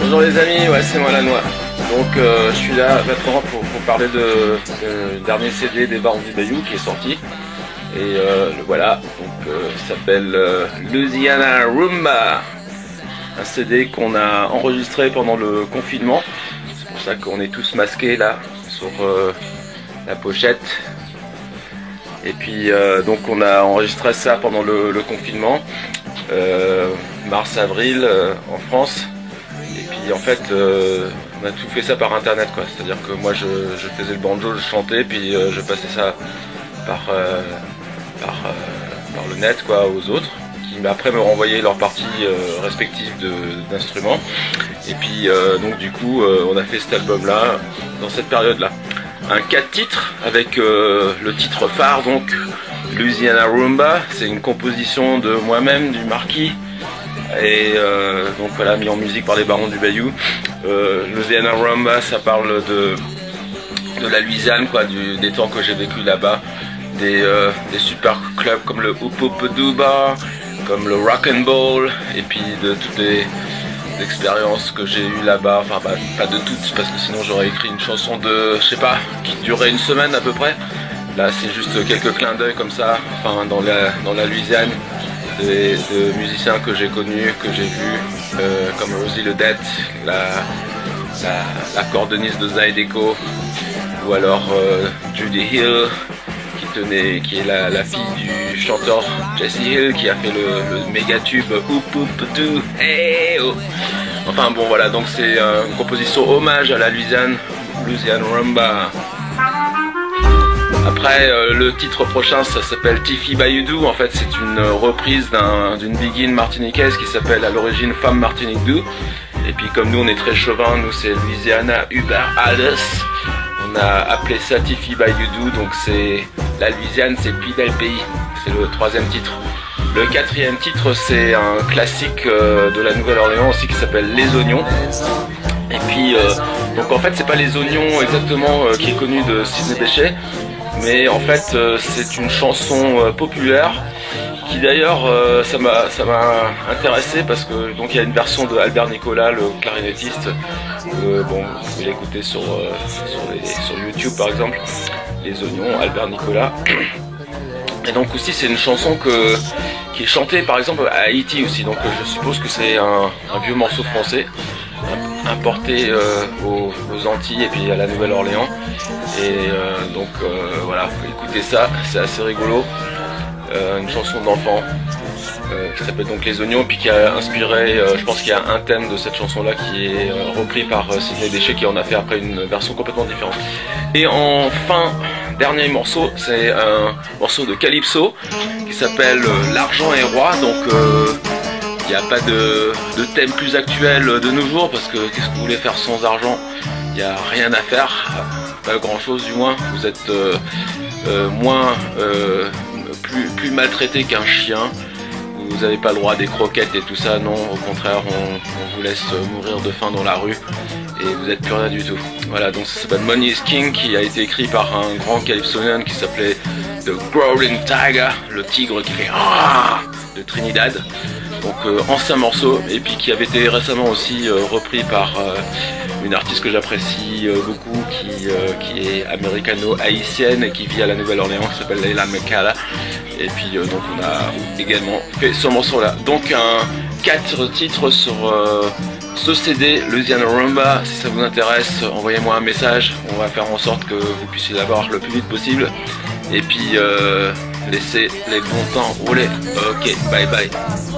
Bonjour les amis, ouais c'est moi la noix. Donc euh, je suis là maintenant pour, pour parler de, de- dernier CD des Barons du Bayou qui est sorti. Et euh, voilà, donc euh, s'appelle euh, Louisiana Rumba. Un CD qu'on a enregistré pendant le confinement. C'est pour ça qu'on est tous masqués là sur euh, la pochette. Et puis donc on a enregistré ça pendant le, confinement, mars-avril en France. Et puis en fait, on a tout fait ça par internet quoi. C'est-à-dire que moi je, faisais le banjo, je chantais, puis je passais ça par, par, euh, par le net quoi aux autres, qui après me renvoyaient leurs parties euh, respectives d'instruments. Et puis euh, donc du coup, on a fait cet album là dans cette période là. Un 4 titres avec le titre phare donc Louisiana Rumba. C'est une composition de moi-même, du Marquis et donc voilà mis en musique par les barons du Bayou. Louisiana Rumba, ça parle de de la Louisiane quoi, des temps que j'ai vécu là-bas, des, euh, des super clubs comme le Hoop Hoop Duba, comme le Rock and et puis de toutes les expériences que j'ai eues là-bas. Enfin bah, pas de toutes parce que sinon j'aurais écrit une chanson de je sais pas qui durait une semaine à peu près. Là c'est juste quelques clins d'œil comme ça, enfin dans la dans la Louisiane des, de musiciens que j'ai connus, que j'ai vus, euh, comme Rosie Ledette, la, la, la cordoniste de Zydeco, ou alors euh, Judy Hill, qui, tenait, qui est la, fille du chanteur Jesse Hill, qui a fait le, méga tube Oop Oop Doo Hey Oh. Enfin bon voilà, donc c'est euh, une composition hommage à la Louisiane, Louisiane Rumba. Après, euh, le titre prochain, ça s'appelle Tiffy Bayou En fait, c'est une reprise d'un- d'une begin martiniquaise qui s'appelle à l'origine Femme Martinique Doo. Et puis, comme nous, on est très chauvin, nous, c'est Louisiana Uber Alles. On a appelé ça Tiffy Bayou Donc, c'est la Louisiane, c'est le pays. C'est le troisième titre. Le quatrième titre, c'est un classique euh, de la Nouvelle-Orléans aussi qui s'appelle Les Oignons. Et puis, euh, donc en fait, c'est pas les oignons exactement euh, qui est connu de Sidney Bechet, mais en fait, c'est une chanson populaire qui d'ailleurs, euh, ça m'a intéressé parce que donc il y a une version de Albert Nicolas, le clarinettiste. euh, bon, vous pouvez l'écouter sur euh, sur, YouTube par exemple. Les oignons, Albert Nicolas. Et donc aussi c'est une chanson que, qui est chantée par exemple à Haïti aussi, donc je suppose que c'est un, vieux morceau français im- importé euh, aux, aux Antilles et puis à la Nouvelle-Orléans. Et donc voilà, écoutez ça, c'est assez rigolo. Euh, une chanson d'enfant euh, qui s'appelle donc Les Oignons, puis qui a inspiré, euh, je pense qu'il y a un thème de cette chanson-là qui est repris par Sidney Bechet, qui en a fait après une version complètement différente. Et enfin, dernier morceau, c'est un morceau de Calypso qui s'appelle L'argent est roi. Donc il n'y a pas de, thème plus actuel de nos jours parce que qu'est-ce que vous voulez faire sans argent? Il n'y a rien à faire, pas grand chose du moins. Vous êtes moins plus, maltraité qu'un chien. Vous n'avez pas le droit des croquettes et tout ça, non, au contraire, on, vous laisse mourir de faim dans la rue et vous n'êtes plus rien du tout. Voilà, donc ça s'appelle Money King qui a été écrit par un grand calypsonian qui s'appelait The Growling Tiger, le tigre qui fait Ah de Trinidad. Donc euh, ancien morceau et puis qui avait été récemment aussi euh, repris par euh, une artiste que j'apprécie beaucoup qui, qui est américano-haïtienne et qui vit à la Nouvelle-Orléans qui s'appelle Leila Mekala. Et puis donc on a également fait ce morceau là donc un quatre titres sur ce CD Louisiana Rumba. Si ça vous intéresse envoyez-moi un message. On va faire en sorte que vous puissiez l'avoir le plus vite possible. Et puis laissez les bons temps rouler. Ok bye bye